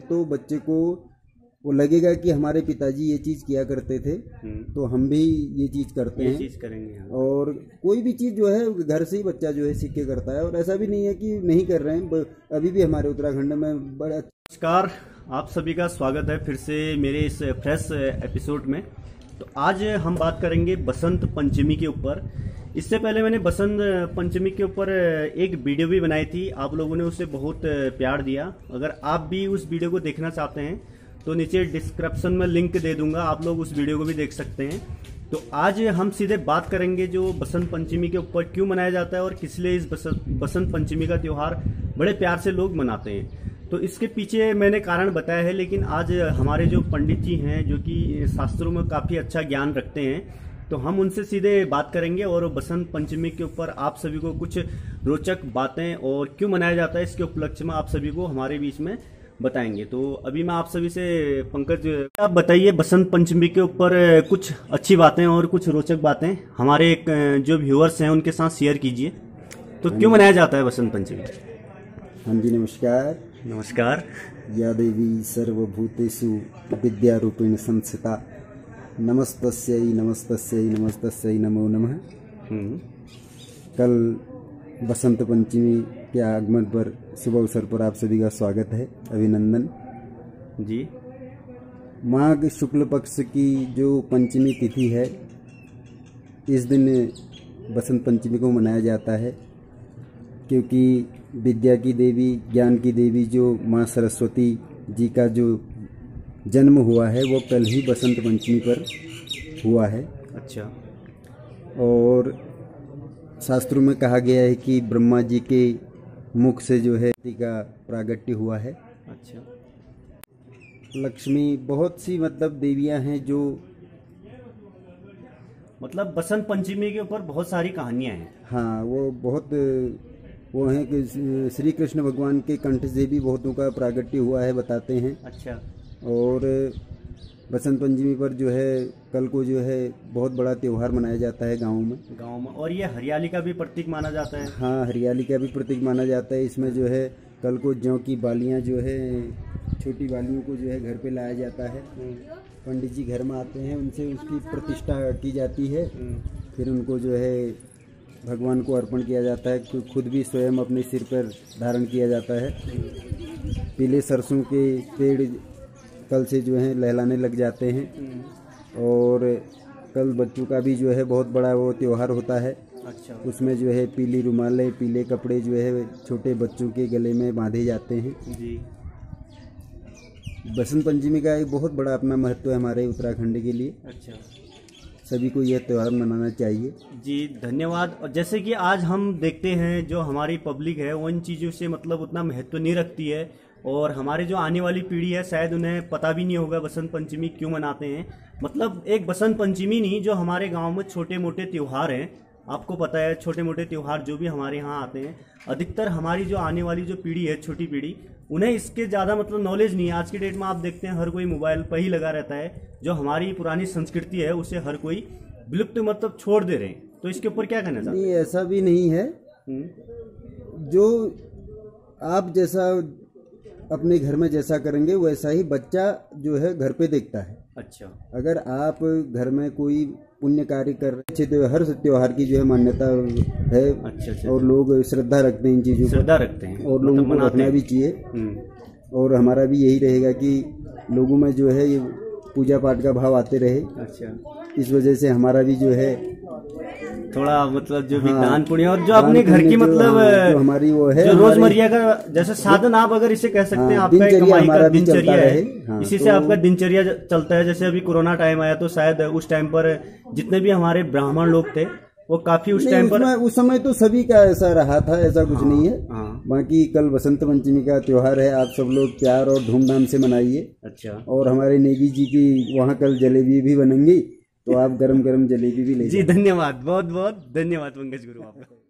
तो बच्चे को वो लगेगा कि हमारे पिताजी ये चीज़ किया करते थे हम्म, तो हम भी ये चीज़ करते ये हैं। चीज़ करेंगे हाँ। और कोई भी चीज़ जो है घर से ही बच्चा जो है सीख के करता है और ऐसा भी नहीं है कि नहीं कर रहे हैं अभी भी हमारे उत्तराखंड में बड़ा नमस्कार आप सभी का स्वागत है फिर से मेरे इस फ्रेश एपिसोड में। तो आज हम बात करेंगे बसंत पंचमी के ऊपर इससे पहले मैंने बसंत पंचमी के ऊपर एक वीडियो भी बनाई थी। आप लोगों ने उसे बहुत प्यार दिया। अगर आप भी उस वीडियो को देखना चाहते हैं तो नीचे डिस्क्रिप्शन में लिंक दे दूँगा। आप लोग उस वीडियो को भी देख सकते हैं। तो आज हम सीधे बात करेंगे जो बसंत पंचमी के ऊपर क्यों मनाया जाता है और किस लिए इस बसंत पंचमी का त्यौहार बड़े प्यार से लोग मनाते हैं। तो इसके पीछे मैंने कारण बताया है, लेकिन आज हमारे जो पंडित जी हैं, जो कि शास्त्रों में काफ़ी अच्छा ज्ञान रखते हैं तो हम उनसे सीधे बात करेंगे और बसंत पंचमी के ऊपर आप सभी को कुछ रोचक बातें और क्यों मनाया जाता है इसके उपलक्ष्य में आप सभी को हमारे बीच में बताएँगे। तो अभी मैं आप सभी से पंकज आप बताइए बसंत पंचमी के ऊपर कुछ अच्छी बातें और कुछ रोचक बातें हमारे एक, जो व्यूअर्स हैं उनके साथ शेयर कीजिए। तो क्यों मनाया जाता है बसंत पंचमी? हाँ जी नमस्कार। नमस्कार। या देवी सर्वभूतेषु विद्यारूपेण संस्थिता नमस्तस्यै नमस्तस्यै नमस्तस्यै नमो नमः। हम्म, कल बसंत पंचमी के आगमन पर शुभ अवसर पर आप सभी का स्वागत है। अभिनंदन। जी। माघ शुक्ल पक्ष की जो पंचमी तिथि है इस दिन बसंत पंचमी को मनाया जाता है क्योंकि विद्या की देवी ज्ञान की देवी जो माँ सरस्वती जी का जो जन्म हुआ है वो कल ही बसंत पंचमी पर हुआ है। अच्छा। और शास्त्रों में कहा गया है कि ब्रह्मा जी के मुख से जो है का प्रागट्य हुआ है। अच्छा। लक्ष्मी बहुत सी मतलब देवियाँ हैं जो मतलब बसंत पंचमी के ऊपर बहुत सारी कहानियाँ हैं। हाँ वो बहुत वो हैं कि श्री कृष्ण भगवान के कंठ से भी बहुतों का प्रागट्य हुआ है बताते हैं। अच्छा। और बसंत पंचमी पर जो है कल को जो है बहुत बड़ा त्यौहार मनाया जाता है गाँव में। गाँव में। और ये हरियाली का भी प्रतीक माना जाता है। हाँ हरियाली का भी प्रतीक माना जाता है। इसमें जो है कल को जौ की बालियाँ जो है छोटी बालियों को जो है घर पे लाया जाता है। पंडित जी घर में आते हैं उनसे उसकी प्रतिष्ठा की जाती है। फिर उनको जो है भगवान को अर्पण किया जाता है खु- खुद भी स्वयं अपने सिर पर धारण किया जाता है। पीले सरसों के पेड़ कल से जो है लहलाने लग जाते हैं। और कल बच्चों का भी जो है बहुत बड़ा वो त्यौहार होता है। अच्छा। उसमें जो है पीली रुमालें पीले कपड़े जो है छोटे बच्चों के गले में बांधे जाते हैं। जी। बसंत पंचमी का एक बहुत बड़ा अपना महत्व है हमारे उत्तराखंड के लिए। अच्छा। सभी को यह त्यौहार मनाना चाहिए। जी धन्यवाद। और जैसे कि आज हम देखते हैं जो हमारी पब्लिक है वो इन चीज़ों से मतलब उतना महत्व नहीं रखती है। और हमारे जो आने वाली पीढ़ी है शायद उन्हें पता भी नहीं होगा बसंत पंचमी क्यों मनाते हैं। मतलब एक बसंत पंचमी नहीं जो हमारे गाँव में छोटे मोटे त्यौहार हैं। आपको पता है छोटे मोटे त्यौहार जो भी हमारे यहाँ आते हैं अधिकतर हमारी जो आने वाली जो पीढ़ी है छोटी पीढ़ी उन्हें इसके ज़्यादा मतलब नॉलेज नहीं है। आज की डेट में आप देखते हैं हर कोई मोबाइल पर ही लगा रहता है। जो हमारी पुरानी संस्कृति है उसे हर कोई विलुप्त मतलब छोड़ दे रहे हैं। तो इसके ऊपर क्या कहना चाहते नहीं ऐसा भी नहीं है। जो आप जैसा अपने घर में जैसा करेंगे वैसा ही बच्चा जो है घर पे देखता है। अच्छा। अगर आप घर में कोई पुण्य कार्य कर रहे अच्छे त्योहार हर त्योहार की जो है मान्यता है अच्छा अच्छा। और लोग श्रद्धा रखते हैं इन चीज़ों श्रद्धा रखते हैं। और लोगों को रखना भी चाहिए। हम्म, और हमारा भी यही रहेगा कि लोगों में जो है ये पूजा पाठ का भाव आते रहे। अच्छा। इस वजह से हमारा भी जो है थोड़ा मतलब जो भी हाँ, दान पुण्य और जो अपने घर की मतलब हाँ, जो हमारी वो है जो हमारी- का जैसे साधन आप अगर इसे कह सकते हैं हाँ, आपका कमाई का दिनचर्या है। हाँ, इसी से तो- आपका दिनचर्या चलता है। जैसे अभी कोरोना टाइम आया तो शायद उस टाइम पर जितने भी हमारे ब्राह्मण लोग थे वो काफ़ी उस टाइम पर उस समय तो सभी का ऐसा रहा था ऐसा कुछ नहीं है। हाँ। बाकी कल बसंत पंचमी का त्योहार है आप सब लोग प्यार और धूमधाम से मनाइए। अच्छा। और हमारे नेगी जी की वहाँ कल जलेबी भी बनेंगी। तो आप गरम गरम जलेबी भी ले जी धन्यवाद। बहुत बहुत धन्यवाद पंकज गुरु आपका।